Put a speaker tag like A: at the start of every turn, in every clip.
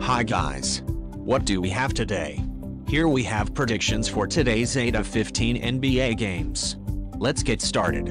A: Hi guys. What do we have today? Here we have predictions for today's 8 of 15 NBA games. Let's get started.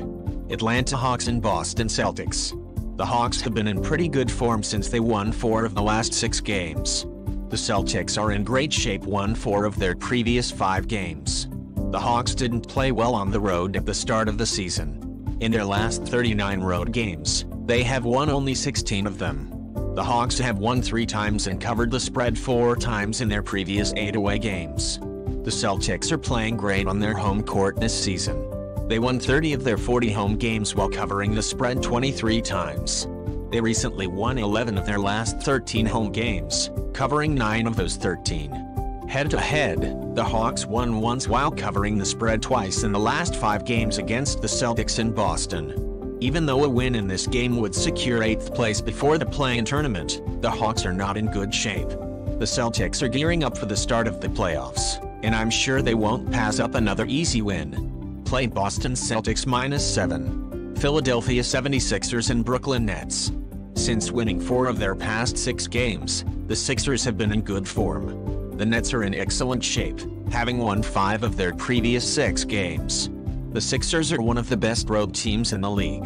A: Atlanta Hawks and Boston Celtics. The Hawks have been in pretty good form since they won 4 of the last 6 games. The Celtics are in great shape won 4 of their previous 5 games. The Hawks didn't play well on the road at the start of the season. In their last 39 road games, they have won only 16 of them. The Hawks have won three times and covered the spread four times in their previous eight away games. The Celtics are playing great on their home court this season. They won 30 of their 40 home games while covering the spread 23 times. They recently won 11 of their last 13 home games, covering 9 of those 13. Head to head, the Hawks won once while covering the spread twice in the last 5 games against the Celtics in Boston. Even though a win in this game would secure 8th place before the play-in tournament, the Hawks are not in good shape. The Celtics are gearing up for the start of the playoffs, and I'm sure they won't pass up another easy win. Play Boston Celtics minus 7. Philadelphia 76ers and Brooklyn Nets. Since winning four of their past six games, the Sixers have been in good form. The Nets are in excellent shape, having won five of their previous six games. The Sixers are one of the best road teams in the league.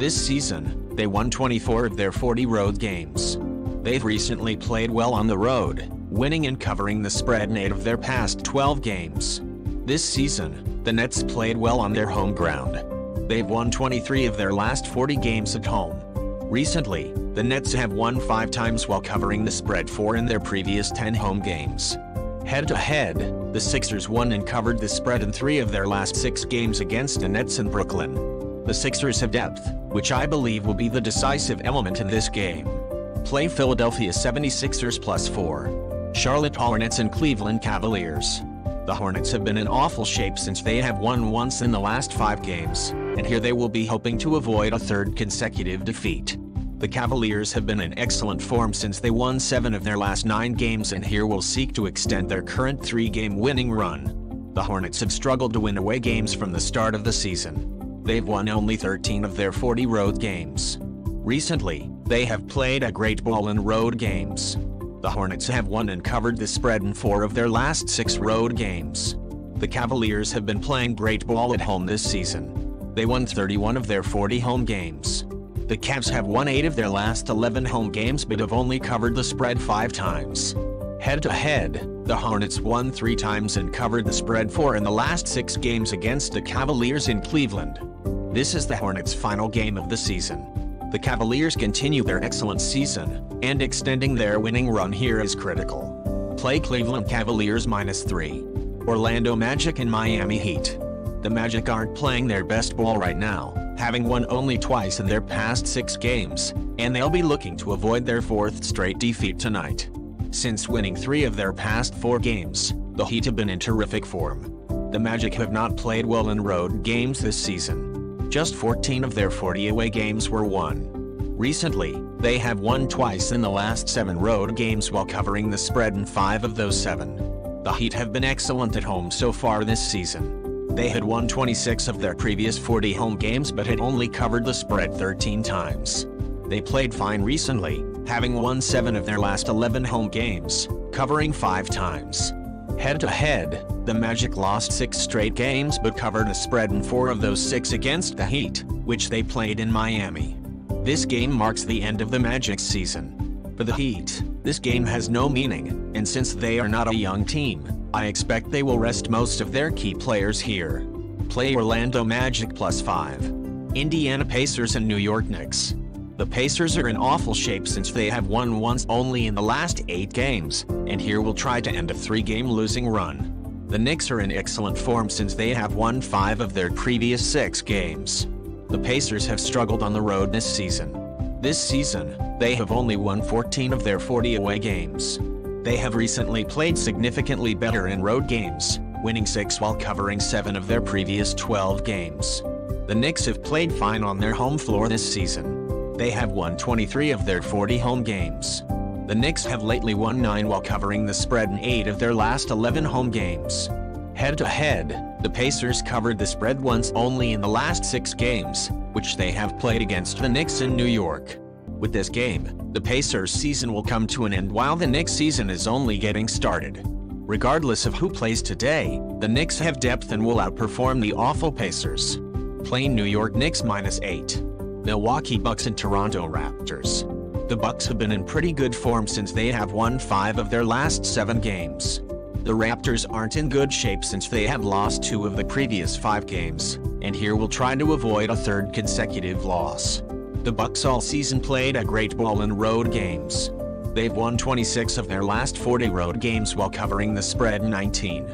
A: This season, they won 24 of their 40 road games. They've recently played well on the road, winning and covering the spread in 8 of their past 12 games. This season, the Nets played well on their home ground. They've won 23 of their last 40 games at home. Recently, the Nets have won 5 times while covering the spread 4 in their previous 10 home games. Head-to-head, the Sixers won and covered the spread in three of their last six games against the Nets in Brooklyn. The Sixers have depth, which I believe will be the decisive element in this game. Play Philadelphia 76ers plus 4. Charlotte Hornets and Cleveland Cavaliers. The Hornets have been in awful shape since they have won once in the last five games, and here they will be hoping to avoid a third consecutive defeat. The Cavaliers have been in excellent form since they won seven of their last nine games and here will seek to extend their current three-game winning run. The Hornets have struggled to win away games from the start of the season. They've won only 13 of their 40 road games. Recently, they have played a great ball in road games. The Hornets have won and covered the spread in four of their last six road games. The Cavaliers have been playing great ball at home this season. They won 31 of their 40 home games. The Cavs have won 8 of their last 11 home games but have only covered the spread 5 times. Head-to-head, the Hornets won 3 times and covered the spread 4 in the last 6 games against the Cavaliers in Cleveland. This is the Hornets' final game of the season. The Cavaliers continue their excellent season, and extending their winning run here is critical. Play Cleveland Cavaliers minus 3. Orlando Magic and Miami Heat. The Magic aren't playing their best ball right now, having won only twice in their past six games, and they'll be looking to avoid their fourth straight defeat tonight. Since winning three of their past four games, the Heat have been in terrific form. The Magic have not played well in road games this season. Just 14 of their 40 away games were won. Recently, they have won twice in the last seven road games while covering the spread in five of those seven. The Heat have been excellent at home so far this season. They had won 26 of their previous 40 home games but had only covered the spread 13 times. They played fine recently, having won 7 of their last 11 home games, covering 5 times. Head-to-head, the Magic lost 6 straight games but covered a spread in 4 of those 6 against the Heat, which they played in Miami. This game marks the end of the Magic's season. For the Heat, this game has no meaning, and since they are not a young team, I expect they will rest most of their key players here. Play Orlando Magic plus 5. Indiana Pacers and New York Knicks. The Pacers are in awful shape since they have won once only in the last 8 games, and here will try to end a 3-game losing run. The Knicks are in excellent form since they have won 5 of their previous 6 games. The Pacers have struggled on the road this season. This season, they have only won 14 of their 40 away games. They have recently played significantly better in road games, winning 6 while covering 7 of their previous 12 games. The Knicks have played fine on their home floor this season. They have won 23 of their 40 home games. The Knicks have lately won 9 while covering the spread in 8 of their last 11 home games. Head-to-head, the Pacers covered the spread once only in the last 6 games, which they have played against the Knicks in New York. With this game, the Pacers season will come to an end while the Knicks season is only getting started. Regardless of who plays today, the Knicks have depth and will outperform the awful Pacers. Playing New York Knicks minus 8. Milwaukee Bucks and Toronto Raptors. The Bucks have been in pretty good form since they have won 5 of their last 7 games. The Raptors aren't in good shape since they have lost 2 of the previous 5 games, and here will try to avoid a third consecutive loss. The Bucks all season played a great ball in road games. They've won 26 of their last 40 road games while covering the spread 19.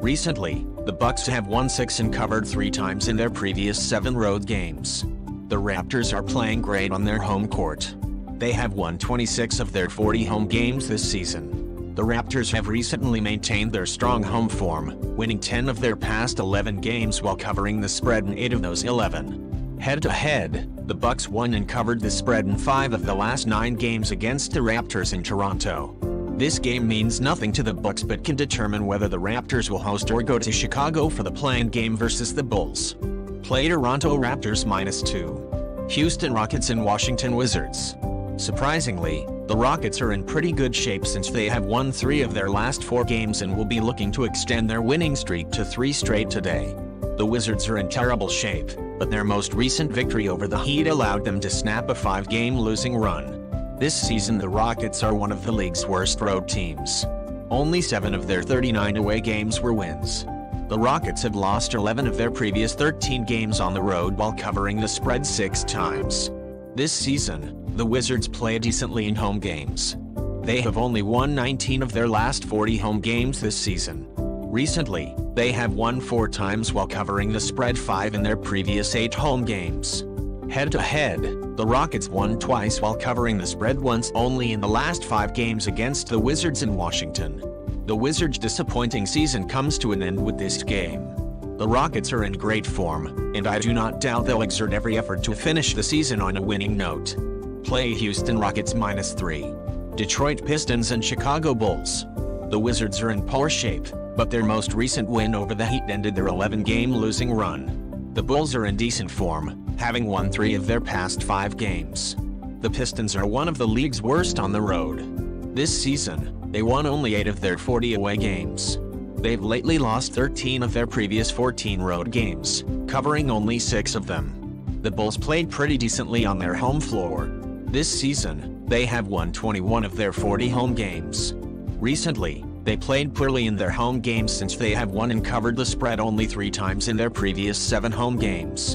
A: Recently, the Bucks have won 6 and covered 3 times in their previous 7 road games. The Raptors are playing great on their home court. They have won 26 of their 40 home games this season. The Raptors have recently maintained their strong home form, winning 10 of their past 11 games while covering the spread in 8 of those 11. Head-to-head, the Bucks won and covered the spread in five of the last nine games against the Raptors in Toronto. This game means nothing to the Bucks but can determine whether the Raptors will host or go to Chicago for the play-in game versus the Bulls. Play Toronto Raptors minus 2. Houston Rockets and Washington Wizards. Surprisingly, the Rockets are in pretty good shape since they have won three of their last four games and will be looking to extend their winning streak to three straight today. The Wizards are in terrible shape, but their most recent victory over the Heat allowed them to snap a five-game losing run. This season the Rockets are one of the league's worst road teams. Only 7 of their 39 away games were wins. The Rockets have lost 11 of their previous 13 games on the road while covering the spread six times. This season, the Wizards play decently in home games. They have only won 19 of their last 40 home games this season. Recently, they have won four times while covering the spread five in their previous eight home games. Head-to-head, the Rockets won twice while covering the spread once only in the last five games against the Wizards in Washington. The Wizards' disappointing season comes to an end with this game. The Rockets are in great form, and I do not doubt they'll exert every effort to finish the season on a winning note. Play Houston Rockets minus 3. Detroit Pistons and Chicago Bulls. The Wizards are in poor shape, but their most recent win over the Heat ended their 11-game losing run. The Bulls are in decent form, having won three of their past five games. The Pistons are one of the league's worst on the road. This season, they won only 8 of their 40 away games. They've lately lost 13 of their previous 14 road games, covering only 6 of them. The Bulls played pretty decently on their home floor. This season, they have won 21 of their 40 home games. Recently, they played poorly in their home games since they have won and covered the spread only three times in their previous seven home games.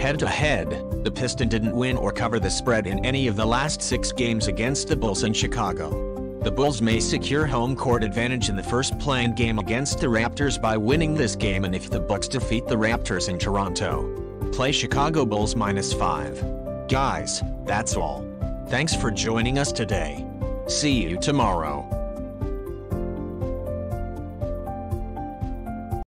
A: Head-to-head, the Piston didn't win or cover the spread in any of the last six games against the Bulls in Chicago. The Bulls may secure home court advantage in the first play-in game against the Raptors by winning this game and if the Bucks defeat the Raptors in Toronto. Play Chicago Bulls minus 5. Guys, that's all. Thanks for joining us today. See you tomorrow.